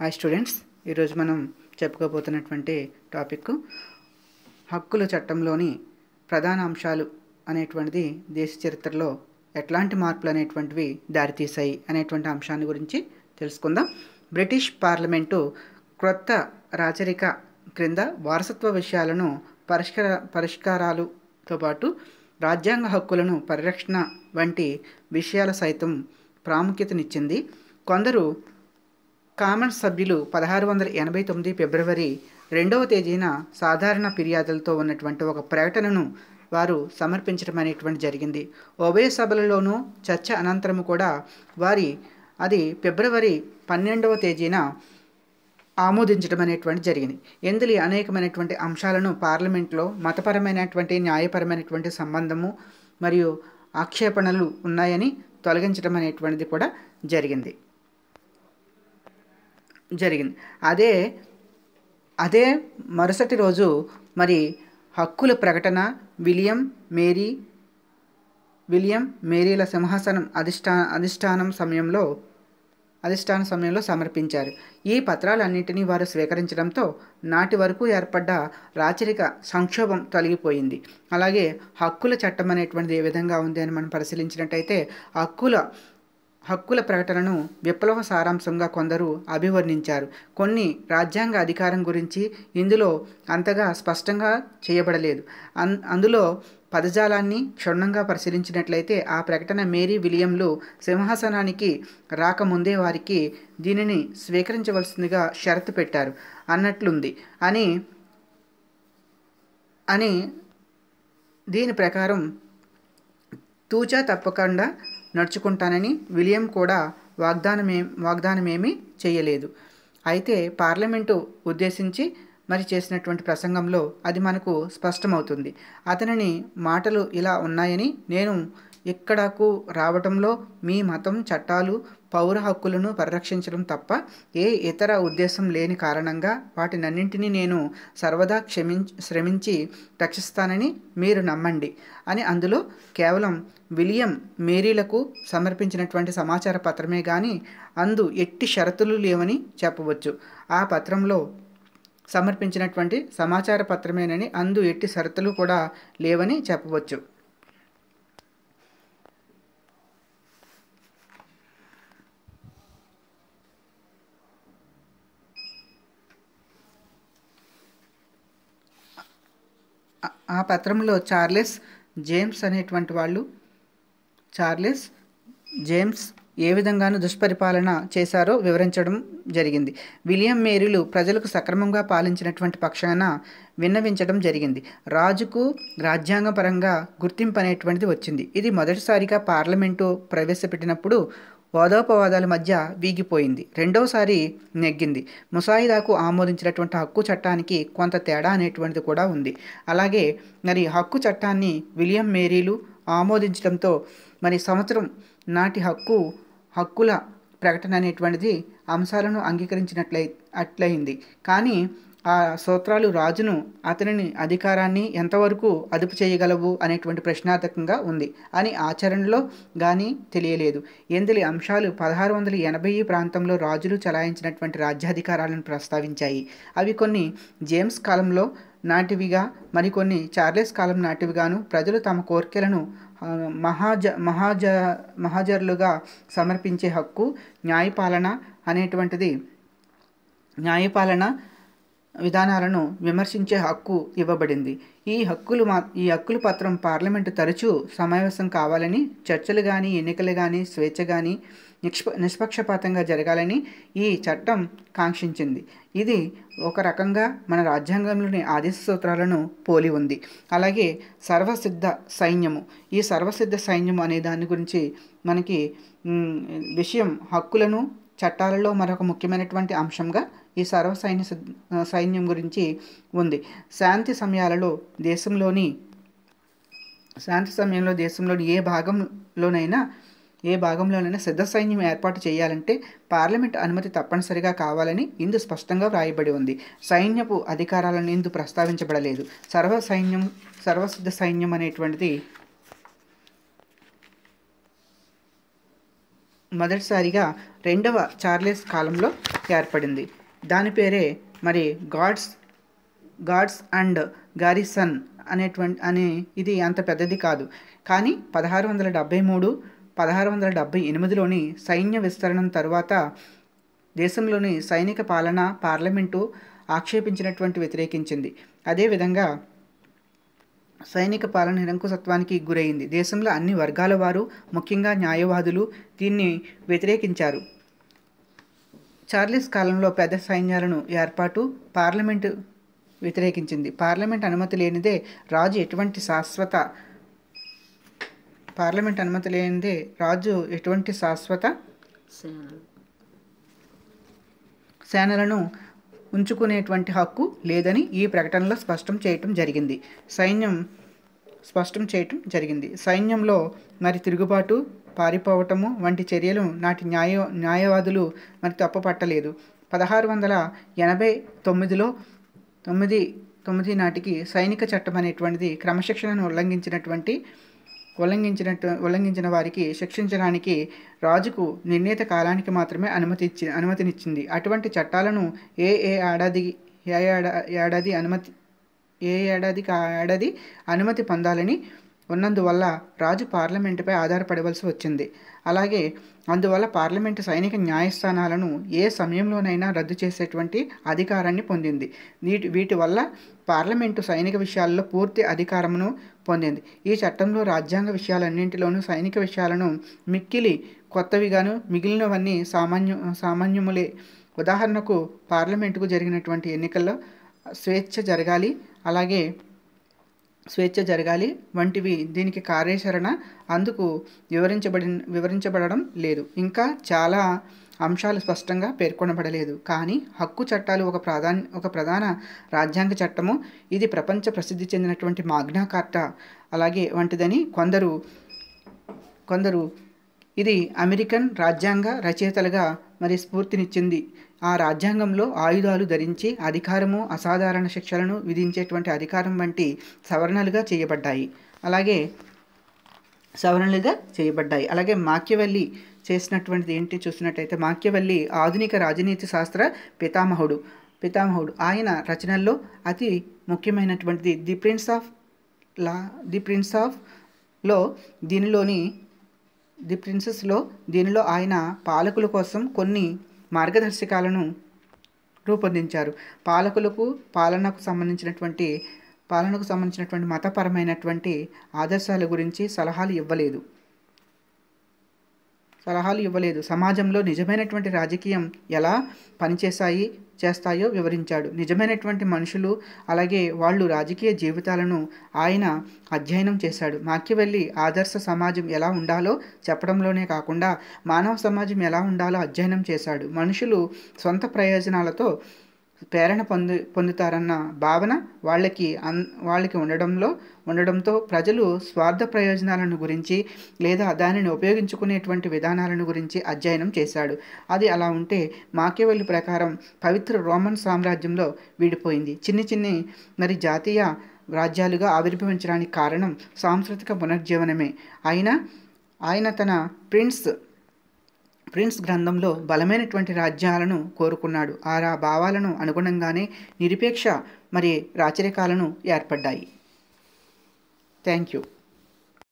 Hi students ఈరోజు మనం చెప్పుకోబోతున్నటువంటి topic హక్కుల చట్టంలోని ప్రధాన అంశాలు అనేటువంటిది దేశ చరిత్రలో ఎట్లాంటి మార్పులు అనేటువంటివి దారితీశాయి అనేటువంటి అంశాన్ని గురించి తెలుసుకుందాం. బ్రిటిష్ పార్లమెంటు క్రొత్త రాచరిక క్రింద వారసత్వ విషయాలను పరిష్కార పరిష్కారాలతో పాటు రాజ్యాంగ హక్కులను పరిరక్షణ వంటి విషయాల సైతం ప్రాముఖ్యతనిచ్చింది. కొందరు కామన్ సభ్యులు పదహారు వందల ఎనభై తొమ్మిది ఫిబ్రవరి రెండవ తేదీన సాధారణ ఫిర్యాదులతో ఉన్నటువంటి ఒక ప్రకటనను వారు సమర్పించడం అనేటువంటి జరిగింది. ఉభయ సభలలోనూ చర్చ అనంతరం కూడా వారి అది ఫిబ్రవరి పన్నెండవ తేదీన ఆమోదించడం అనేటువంటి జరిగింది. ఇందులో అనేకమైనటువంటి అంశాలను పార్లమెంట్లో మతపరమైనటువంటి న్యాయపరమైనటువంటి సంబంధము మరియు ఆక్షేపణలు ఉన్నాయని తొలగించడం అనేటువంటిది కూడా జరిగింది. జరిగింది. అదే అదే మరుసటి రోజు మరి హక్కుల ప్రకటన విలియం మేరీ విలియం మేరీల సింహాసనం అధిష్టా అధిష్టానం సమయంలో అధిష్టాన సమయంలో సమర్పించారు. ఈ పత్రాలన్నింటినీ వారు స్వీకరించడంతో నాటి వరకు ఏర్పడ్డ రాచరిక సంక్షోభం తొలగిపోయింది. అలాగే హక్కుల చట్టం అనేటువంటిది ఏ విధంగా ఉంది అని మనం పరిశీలించినట్టయితే హక్కుల హక్కుల ప్రకటనను విప్లవ సారాంశంగా కొందరు అభివర్ణించారు. కొన్ని రాజ్యాంగ అధికారం గురించి ఇందులో అంతగా స్పష్టంగా చేయబడలేదు. అన్ అందులో పదజాలాన్ని క్షుణ్ణంగా పరిశీలించినట్లయితే ఆ ప్రకటన మేరీ విలియంలు సింహాసనానికి రాకముందే వారికి దీనిని స్వీకరించవలసిందిగా షరతు పెట్టారు అన్నట్లుంది. అని అని దీని ప్రకారం తూచా తప్పకుండా నడుచుకుంటానని విలియం కూడా వాగ్దానమే వాగ్దానమేమీ చేయలేదు. అయితే పార్లమెంటు ఉద్దేశించి మరి చేసినటువంటి ప్రసంగంలో అది మనకు స్పష్టమవుతుంది. అతనిని మాటలు ఇలా ఉన్నాయని నేను ఇక్కడకు రావటంలో మీ మతం చట్టాలు పౌర హక్కులను పరిరక్షించడం తప్ప ఏ ఇతర ఉద్దేశం లేని కారణంగా వాటినన్నింటినీ నేను సర్వదా క్షమించి శ్రమించి రక్షిస్తానని మీరు నమ్మండి. అని అందులో కేవలం విలియం మేరీలకు సమర్పించినటువంటి సమాచార పత్రమే కానీ అందు ఎట్టి షరతులు లేవని చెప్పవచ్చు. ఆ పత్రంలో సమర్పించినటువంటి సమాచార పత్రమేనని అందు ఎట్టి షరతులు కూడా లేవని చెప్పవచ్చు. ఆ పత్రంలో చార్లెస్ జేమ్స్ అనేటువంటి వాళ్ళు చార్లెస్ జేమ్స్ ఏ విధంగానూ దుష్పరిపాలన చేశారో వివరించడం జరిగింది. విలియం మేరీలు ప్రజలకు సక్రమంగా పాలించినటువంటి పక్షాన విన్నవించడం జరిగింది. రాజుకు రాజ్యాంగపరంగా గుర్తింపు అనేటువంటిది వచ్చింది. ఇది మొదటిసారిగా పార్లమెంటు ప్రవేశపెట్టినప్పుడు వాదోపవాదాల మధ్య వీగిపోయింది. రెండవసారి నెగ్గింది. ముసాయిదాకు ఆమోదించినటువంటి హక్కు చట్టానికి కొంత తేడా అనేటువంటిది కూడా ఉంది. అలాగే మరి హక్కు చట్టాన్ని విలియం మేరీలు ఆమోదించడంతో మరి సంవత్సరం నాటి హక్కు హక్కుల ప్రకటన అనేటువంటిది అంశాలను అంగీకరించినట్లయి అట్లయింది. కానీ ఆ సూత్రాలు రాజును అతనిని అధికారాన్ని ఎంతవరకు అదుపు చేయగలవు అనేటువంటి ప్రశ్నార్థకంగా ఉంది. అని ఆచరణలో కానీ తెలియలేదు. ఎందులి అంశాలు పదహారు వందల ఎనభై ప్రాంతంలో రాజులు చలాయించినటువంటి రాజ్యాధికారాలను ప్రస్తావించాయి. అవి కొన్ని జేమ్స్ కాలంలో నాటివిగా మరికొన్ని చార్లెస్ కాలం నాటివిగాను ప్రజలు తమ కోరికలను మహాజ మహాజ మహాజరులుగా సమర్పించే హక్కు న్యాయపాలన అనేటువంటిది న్యాయపాలన విధానాలను విమర్శించే హక్కు ఇవ్వబడింది. ఈ హక్కులు మా ఈ హక్కుల పత్రం పార్లమెంటు తరచూ సమావేశం కావాలని చర్చలు కానీ ఎన్నికలు కానీ స్వేచ్ఛ కానీ నిష్ప నిష్పక్షపాతంగా జరగాలని ఈ చట్టం కాంక్షించింది. ఇది ఒక రకంగా మన రాజ్యాంగంలోని ఆదేశ సూత్రాలను పోలి ఉంది. అలాగే సర్వసిద్ధ సైన్యము. ఈ సర్వసిద్ధ సైన్యం అనే దాని గురించి మనకి విషయం హక్కులను చట్టాలలో మరొక ముఖ్యమైనటువంటి అంశంగా ఈ సర్వ సైన్య సైన్యం గురించి ఉంది. శాంతి సమయాలలో దేశంలోని శాంతి సమయంలో దేశంలోని ఏ భాగంలోనైనా ఏ భాగంలోనైనా సిద్ధ సైన్యం ఏర్పాటు చేయాలంటే పార్లమెంట్ అనుమతి తప్పనిసరిగా కావాలని ఇందు స్పష్టంగా వ్రాయబడి ఉంది. సైన్యపు అధికారాలను ఇందు ప్రస్తావించబడలేదు. సర్వ సైన్యం సర్వసిద్ధ సైన్యం అనేటువంటిది మొదటిసారిగా రెండవ చార్లెస్ కాలంలో ఏర్పడింది. దాని పేరే మరి గాడ్స్ గాడ్స్ అండ్ గారిసన్ అనేటువంటి అనే ఇది అంత పెద్దది కాదు. కానీ పదహారు వందల డెబ్భై మూడు పదహారు వందల డెబ్భై ఎనిమిదిలోని సైన్య విస్తరణం తర్వాత దేశంలోని సైనిక పాలన పార్లమెంటు ఆక్షేపించినటువంటి వ్యతిరేకించింది. అదేవిధంగా సైనిక పాలన నిరంకుశత్వానికి గురైంది. దేశంలో అన్ని వర్గాల వారు ముఖ్యంగా న్యాయవాదులు దీన్ని వ్యతిరేకించారు. చార్లెస్ కాలంలో పెద్ద సైన్యాలను ఏర్పాటు పార్లమెంటు వ్యతిరేకించింది. పార్లమెంట్ అనుమతి లేనిదే రాజు ఎటువంటి శాశ్వత పార్లమెంట్ అనుమతి లేనిదే రాజు ఎటువంటి శాశ్వత సేనలను ఉంచుకునేటువంటి హక్కు లేదని ఈ ప్రకటనలో స్పష్టం చేయటం జరిగింది. సైన్యం స్పష్టం చేయటం జరిగింది. సైన్యంలో మరి తిరుగుబాటు పారిపోవటము వంటి చర్యలు నాటి న్యాయ న్యాయవాదులు మరి తప్పుపట్టలేదు. పదహారు వందల ఎనభై తొమ్మిదిలో తొమ్మిది తొమ్మిది నాటికి సైనిక చట్టం అనేటువంటిది క్రమశిక్షణను ఉల్లంఘించినటువంటి ఉల్లంఘించినట్టు ఉల్లంఘించిన వారికి శిక్షించడానికి రాజుకు నిర్ణీత కాలానికి మాత్రమే అనుమతి ఇచ్చి అనుమతినిచ్చింది. అటువంటి చట్టాలను ఏ ఏ ఏడాది ఏ ఏడా ఏడాది అనుమతి ఏ ఏడాదికి ఆ ఏడాది అనుమతి పొందాలని ఉన్నందువల్ల రాజు పార్లమెంటుపై ఆధారపడవలసి వచ్చింది. అలాగే అందువల్ల పార్లమెంటు సైనిక న్యాయస్థానాలను ఏ సమయంలోనైనా రద్దు చేసేటువంటి అధికారాన్ని పొందింది. వీటి వీటి వల్ల పార్లమెంటు సైనిక విషయాల్లో పూర్తి అధికారమును పొందింది. ఈ చట్టంలో రాజ్యాంగ విషయాలన్నింటిలోనూ సైనిక విషయాలను మిక్కిలి కొత్తవిగాను మిగిలినవన్నీ సామాన్యు సామాన్యములే. ఉదాహరణకు పార్లమెంటుకు జరిగినటువంటి ఎన్నికల్లో స్వేచ్ఛ జరగాలి. అలాగే స్వేచ్ఛ జరగాలి. వంటివి దీనికి కార్యాచరణ. అందుకు వివరించబడి వివరించబడడం లేదు. ఇంకా చాలా అంశాలు స్పష్టంగా పేర్కొనబడలేదు. కానీ హక్కు చట్టాలు ఒక ప్రధాన ఒక ప్రధాన రాజ్యాంగ చట్టము. ఇది ప్రపంచ ప్రసిద్ధి చెందినటువంటి మాగ్నా కార్టా. అలాగే వంటిదని కొందరు కొందరు ఇది అమెరికన్ రాజ్యాంగ రచయితలుగా మరి స్ఫూర్తినిచ్చింది. ఆ రాజ్యాంగంలో ఆయుధాలు ధరించి అధికారము అసాధారణ శిక్షలను విధించేటువంటి అధికారం వంటి సవరణలుగా చేయబడ్డాయి. అలాగే సవరణలుగా చేయబడ్డాయి. అలాగే మాక్యవల్లి చేసినటువంటిది ఏంటి చూసినట్టయితే మాక్యవల్లి ఆధునిక రాజనీతి శాస్త్ర పితామహుడు. పితామహుడు ఆయన రచనల్లో అతి ముఖ్యమైనటువంటిది ది ప్రిన్స్ ఆఫ్ లా ది ప్రిన్స్ ఆఫ్లో దీనిలోని ది ప్రిన్సెస్లో దీనిలో ఆయన పాలకుల కోసం కొన్ని మార్గదర్శకాలను రూపొందించారు. పాలకులకు పాలనకు సంబంధించినటువంటి పాలనకు సంబంధించినటువంటి మతపరమైనటువంటి ఆదర్శాల గురించి సలహాలు ఇవ్వలేదు. సలహాలు ఇవ్వలేదు. సమాజంలో నిజమైనటువంటి రాజకీయం ఎలా పనిచేస్తాయి చేస్తాయో వివరించాడు. నిజమైనటువంటి మనుషులు అలాగే వాళ్ళు రాజకీయ జీవితాలను ఆయన అధ్యయనం చేశాడు. మాక్యవెల్లి ఆదర్శ సమాజం ఎలా ఉండాలో చెప్పడంలోనే కాకుండా మానవ సమాజం ఎలా ఉండాలో అధ్యయనం చేశాడు. మనుషులు సొంత ప్రయోజనాలతో ప్రేరణ పొంది పొందుతారన్న భావన వాళ్ళకి అన్ వాళ్ళకి ఉండడంలో ఉండడంతో ప్రజలు స్వార్థ ప్రయోజనాలను గురించి లేదా దానిని ఉపయోగించుకునేటువంటి విధానాలను గురించి అధ్యయనం చేశాడు. అది అలా ఉంటే మాకేవల్లి ప్రకారం పవిత్ర రోమన్ సామ్రాజ్యంలో విడిపోయింది. చిన్ని చిన్ని మరి జాతీయ రాజ్యాలుగా ఆవిర్భవించడానికి కారణం సాంస్కృతిక పునర్జీవనమే. అయినా ఆయన తన ప్రిన్స్ ప్రిన్స్ గ్రంథంలో బలమైనటువంటి రాజ్యాలను కోరుకున్నాడు. ఆ భావాలను అనుగుణంగానే నిరపేక్ష మరి రాచరికాలను ఏర్పడ్డాయి. Thank you.